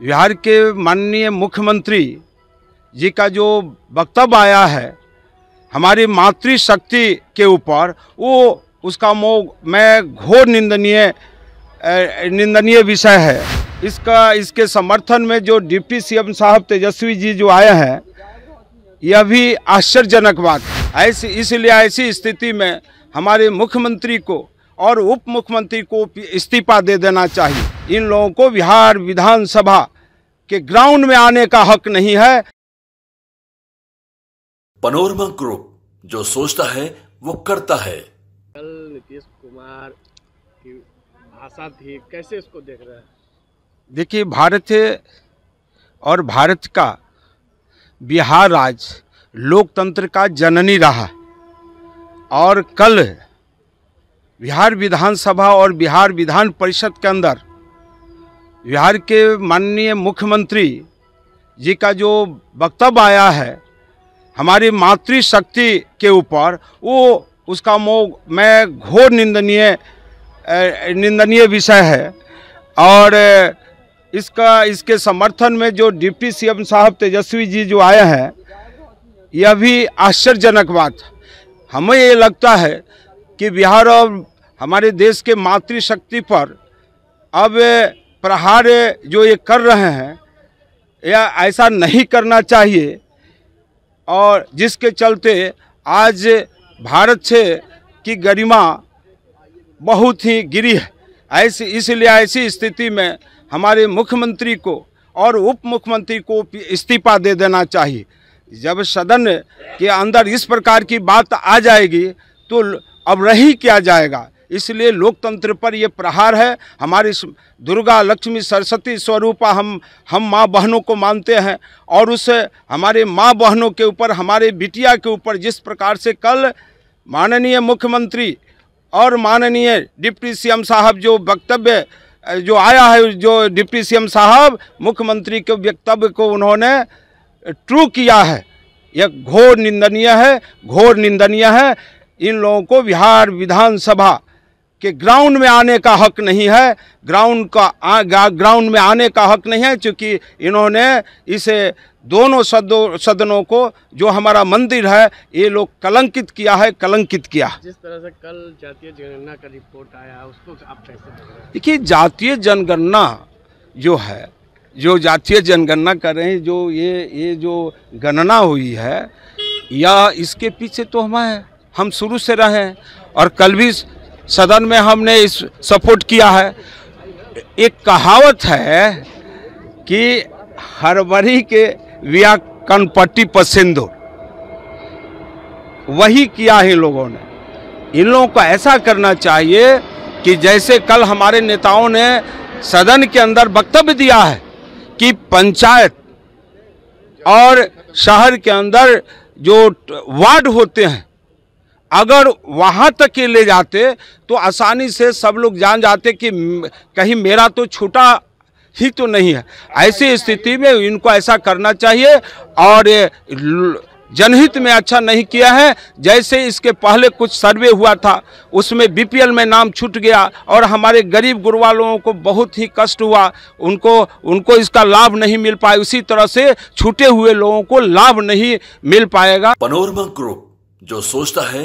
बिहार के माननीय मुख्यमंत्री जी का जो वक्तव्य आया है, हमारी मातृशक्ति के ऊपर, वो उसका मो मैं घोर निंदनीय निंदनीय विषय है। इसका, इसके समर्थन में जो डिप्टी सीएम साहब तेजस्वी जी जो आए हैं, यह भी आश्चर्यजनक बात ऐसी, इसलिए ऐसी स्थिति में हमारे मुख्यमंत्री को और उप मुख्यमंत्री को इस्तीफा दे देना चाहिए। इन लोगों को बिहार विधानसभा के ग्राउंड में आने का हक नहीं है। पनोरमा ग्रुप जो सोचता है वो करता है। कल नीतीश कुमार की भाषा थी कैसे इसको देख रहे हैं? देखिए भारत और भारत का बिहार राज्य लोकतंत्र का जननी रहा। और कल बिहार विधानसभा और बिहार विधान परिषद के अंदर बिहार के माननीय मुख्यमंत्री जी का जो वक्तव्य आया है, हमारी मातृशक्ति के ऊपर, वो उसका मो, मैं घोर निंदनीय निंदनीय विषय है। और इसका, इसके समर्थन में जो डिप्टी सीएम साहब तेजस्वी जी जो आए हैं, यह भी आश्चर्यजनक बात। हमें ये लगता है कि बिहार और हमारे देश के मातृशक्ति पर अब प्रहार जो ये कर रहे हैं, या ऐसा नहीं करना चाहिए। और जिसके चलते आज भारत से की गरिमा बहुत ही गिरी है। ऐसी, इसलिए ऐसी स्थिति में हमारे मुख्यमंत्री को और उप मुख्यमंत्री को इस्तीफा दे देना चाहिए। जब सदन के अंदर इस प्रकार की बात आ जाएगी तो अब रही क्या जाएगा? इसलिए लोकतंत्र पर ये प्रहार है। हमारी दुर्गा लक्ष्मी सरस्वती स्वरूपा हम हम माँ बहनों को मानते हैं और उस हमारे माँ बहनों के ऊपर, हमारे बिटिया के ऊपर जिस प्रकार से कल माननीय मुख्यमंत्री और माननीय डिप्टी सीएम साहब जो वक्तव्य, जो आया है, जो डिप्टी सीएम साहब, मुख्यमंत्री के वक्तव्य को उन्होंने ट्रू किया है। यह घोर निंदनीय है, घोर निंदनीय है। इन लोगों को बिहार विधानसभा के ग्राउंड में आने का हक नहीं है ग्राउंड का ग्राउंड में आने का हक नहीं है क्योंकि इन्होंने इसे दोनों सदों सदनों को जो हमारा मंदिर है ये लोग कलंकित किया है कलंकित किया। जिस तरह से कल जातीय जनगणना का रिपोर्ट आया उसको आप कैसे देखिए जातीय जनगणना जो है जो जातीय जनगणना कर रहे हैं जो ये ये जो गणना हुई है या इसके पीछे तो हम हैं हम शुरू से रहे हैं और कल भी सदन में हमने इस सपोर्ट किया है। एक कहावत है कि हरबरी के विया कनपट्टी पसंदो। वही किया है लोगों ने। इन लोगों को ऐसा करना चाहिए कि जैसे कल हमारे नेताओं ने सदन के अंदर वक्तव्य दिया है कि पंचायत और शहर के अंदर जो वार्ड होते हैं अगर वहाँ तक के ले जाते तो आसानी से सब लोग जान जाते कि कहीं मेरा तो छूटा ही तो नहीं है। ऐसी स्थिति में इनको ऐसा करना चाहिए और जनहित में अच्छा नहीं किया है। जैसे इसके पहले कुछ सर्वे हुआ था, उसमें बीपीएल में नाम छूट गया और हमारे गरीब गुरबा लोगों को बहुत ही कष्ट हुआ। उनको उनको इसका लाभ नहीं मिल पाया। उसी तरह से छूटे हुए लोगों को लाभ नहीं मिल पाएगा। पनोरमा ग्रुप, जो सोचता है